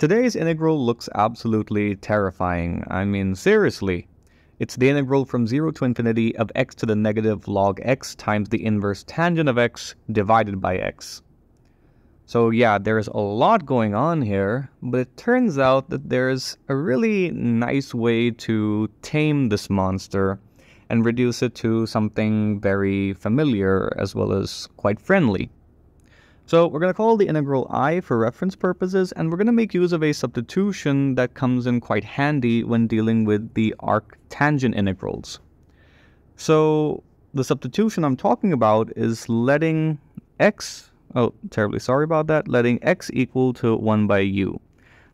Today's integral looks absolutely terrifying. I mean, seriously. It's the integral from 0 to infinity of x to the negative log x times the inverse tangent of x divided by x. So yeah, there's a lot going on here, but it turns out that there's a really nice way to tame this monster and reduce it to something very familiar as well as quite friendly. So we're going to call the integral i for reference purposes, and we're going to make use of a substitution that comes in quite handy when dealing with the arctangent integrals. So the substitution I'm talking about is letting x, oh, terribly sorry about that, letting x equal to 1 by u.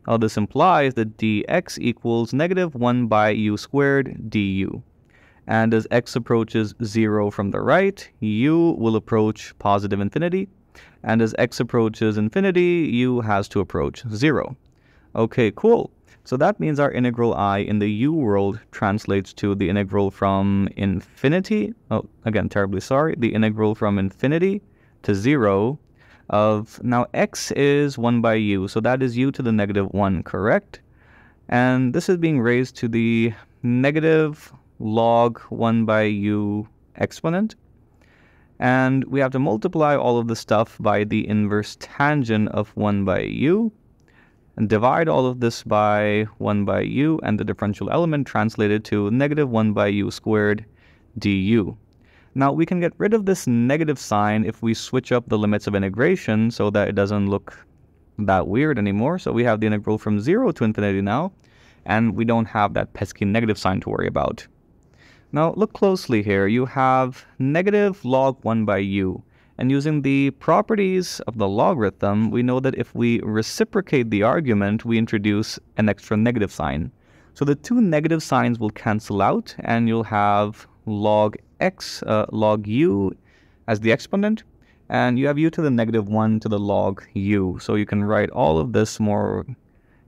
Now this implies that dx equals negative 1 by u squared du. And as x approaches 0 from the right, u will approach positive infinity, and as x approaches infinity, u has to approach 0. Okay, cool. So that means our integral i in the u world translates to the integral from infinity, oh, again, terribly sorry, the integral from infinity to 0 of, now x is 1 by u, so that is u to the negative 1, correct? And this is being raised to the negative log 1 by u exponent. And we have to multiply all of the stuff by the inverse tangent of 1 by u and divide all of this by 1 by u and the differential element translated to negative 1 by u squared du. Now we can get rid of this negative sign if we switch up the limits of integration so that it doesn't look that weird anymore. So we have the integral from 0 to infinity now, and we don't have that pesky negative sign to worry about. Now look closely here. You have negative log 1 by u. And using the properties of the logarithm, we know that if we reciprocate the argument, we introduce an extra negative sign. So the two negative signs will cancel out, and you'll have log x, uh, log u as the exponent, and you have u to the negative 1 to the log u. So you can write all of this more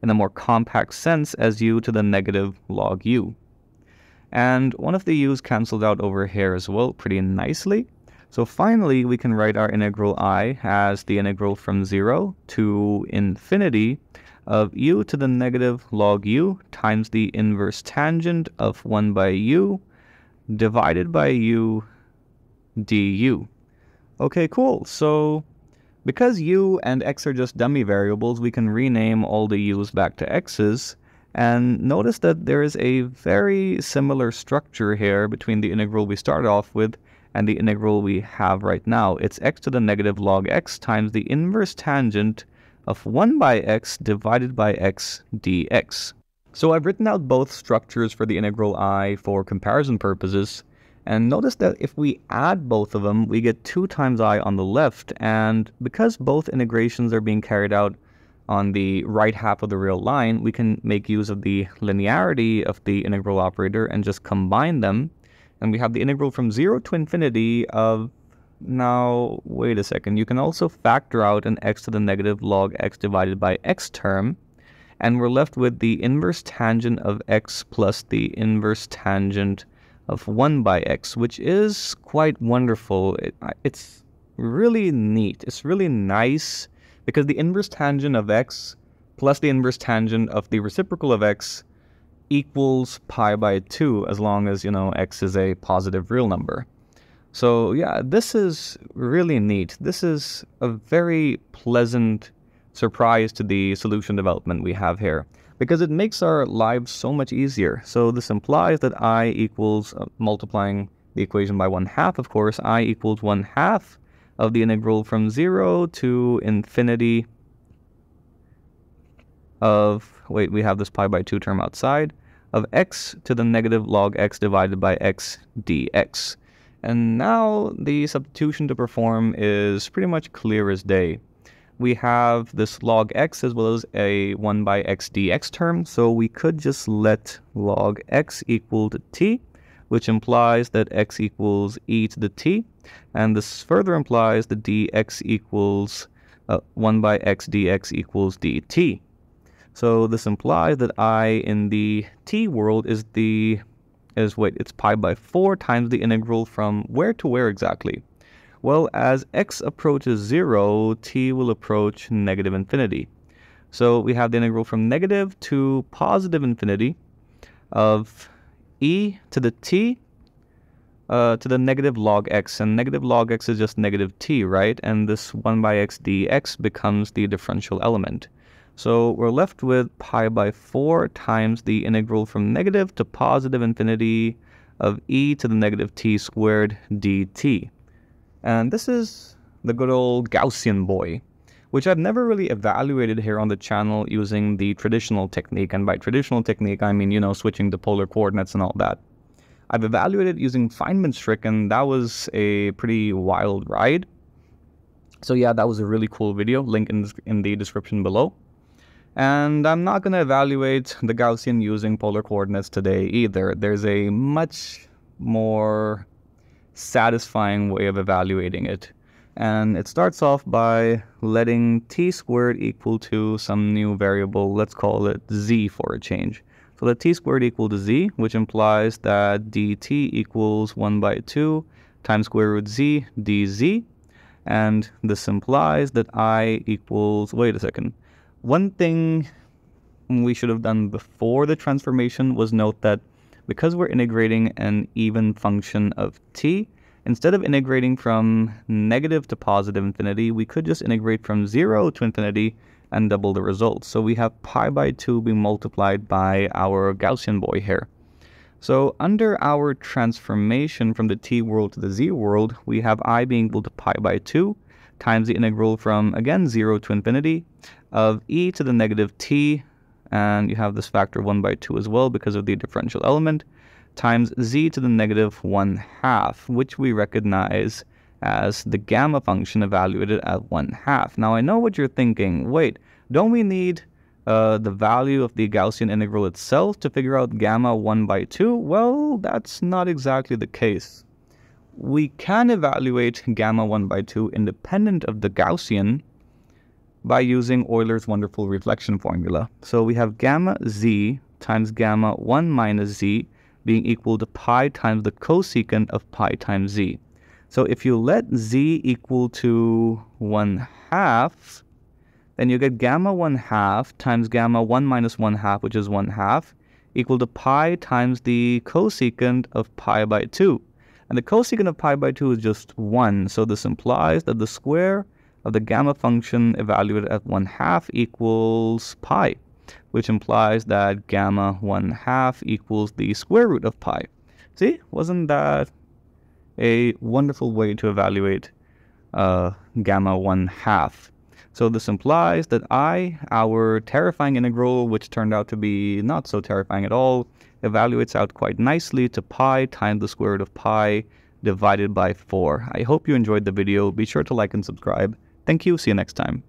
in a more compact sense as u to the negative log u. And one of the u's cancelled out over here as well pretty nicely. So finally, we can write our integral i as the integral from 0 to infinity of u to the negative log u times the inverse tangent of 1 by u divided by u du. Okay, cool. So because u and x are just dummy variables, we can rename all the u's back to x's, and notice that there is a very similar structure here between the integral we started off with and the integral we have right now. It's x to the negative log x times the inverse tangent of 1 by x divided by x dx. So I've written out both structures for the integral i for comparison purposes. And notice that if we add both of them, we get 2 times i on the left. And because both integrations are being carried out on the right half of the real line, we can make use of the linearity of the integral operator and just combine them. And we have the integral from 0 to infinity of, now, wait a second, you can also factor out an x to the negative log x divided by x term. And we're left with the inverse tangent of x plus the inverse tangent of 1 by x, which is quite wonderful. It, it's really neat. It's really nice because the inverse tangent of x plus the inverse tangent of the reciprocal of x equals pi by 2 as long as, you know, x is a positive real number. So yeah, this is really neat. This is a very pleasant surprise to the solution development we have here because it makes our lives so much easier. So this implies that i equals uh, multiplying the equation by 1 half, of course, i equals 1 half of the integral from 0 to infinity of, wait, we have this pi by 2 term outside, of x to the negative log x divided by x dx. And now the substitution to perform is pretty much clear as day. We have this log x as well as a 1 by x dx term, so we could just let log x equal to t, which implies that x equals e to the t, and this further implies that dx equals uh, 1 by x dx equals dt. So this implies that i in the t world is the is wait it's pi by 4 times the integral from where to where exactly? Well, as x approaches 0, t will approach negative infinity. So we have the integral from negative to positive infinity of e to the t uh, to the negative log x. And negative log x is just negative t, right? And this 1 by x dx becomes the differential element. So we're left with pi by 4 times the integral from negative to positive infinity of e to the negative t squared dt. And this is the good old Gaussian boy, which I've never really evaluated here on the channel using the traditional technique. And by traditional technique, I mean, you know, switching the polar coordinates and all that. I've evaluated using Feynman's trick, and that was a pretty wild ride. So yeah, that was a really cool video, link in, in the description below. And I'm not going to evaluate the Gaussian using polar coordinates today either. There's a much more satisfying way of evaluating it. And it starts off by letting t squared equal to some new variable, let's call it z for a change. So let t squared equal to z, which implies that dt equals 1 by 2 times square root z dz. And this implies that i equals, wait a second, one thing we should have done before the transformation was note that because we're integrating an even function of t, instead of integrating from negative to positive infinity, we could just integrate from 0 to infinity and double the result. So we have pi by 2 being multiplied by our Gaussian boy here. So under our transformation from the t world to the z world, we have i being equal to pi by 2 times the integral from, again, 0 to infinity of e to the negative t, and you have this factor 1 by 2 as well because of the differential element, times z to the negative 1 half, which we recognize as the gamma function evaluated at 1 half. Now I know what you're thinking, wait, don't we need uh, the value of the Gaussian integral itself to figure out gamma 1 by 2? Well, that's not exactly the case we can evaluate gamma 1 by 2 independent of the Gaussian by using Euler's wonderful reflection formula. So we have gamma z times gamma 1 minus z being equal to pi times the cosecant of pi times z. So if you let z equal to 1 half, then you get gamma 1 half times gamma 1 minus 1 half, which is 1 half, equal to pi times the cosecant of pi by 2. And the cosecant of pi by 2 is just 1. So this implies that the square of the gamma function evaluated at 1 half equals pi, which implies that gamma 1 half equals the square root of pi. See, wasn't that a wonderful way to evaluate uh, gamma 1 half? So this implies that i, our terrifying integral, which turned out to be not so terrifying at all, evaluates out quite nicely to pi times the square root of pi divided by 4. I hope you enjoyed the video. Be sure to like and subscribe. Thank you. See you next time.